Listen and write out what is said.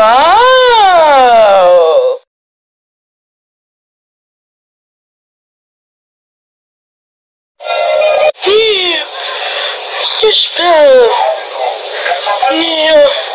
Wow! Here, you spell. Yeah.